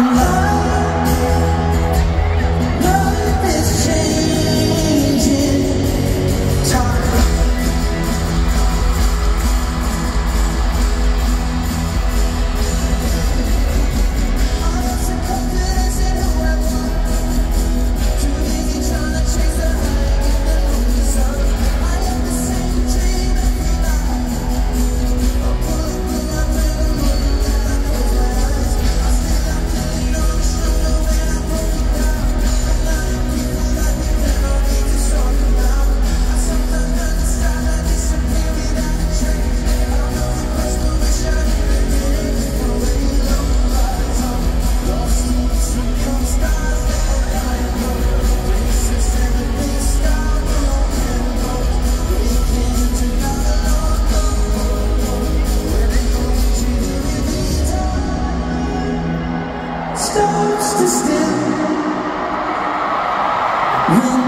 love Вы